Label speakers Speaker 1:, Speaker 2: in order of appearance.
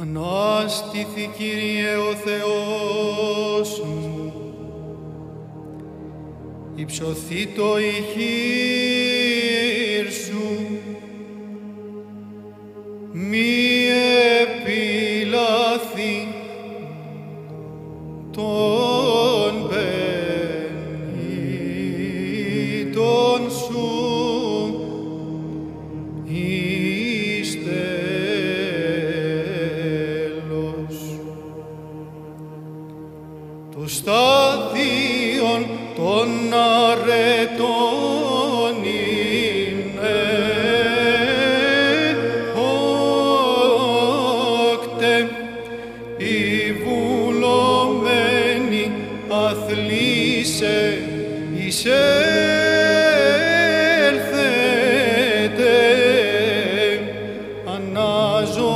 Speaker 1: Ανάστηθη Κύριε ο Θεός μου, υψωθεί το ηχείρ σου, μη επιλάθη τον πενήτων σου το στάδιον των αρετών είναι. Όκτε η βουλωμένη αθλήσε εισέλθετε ανάζω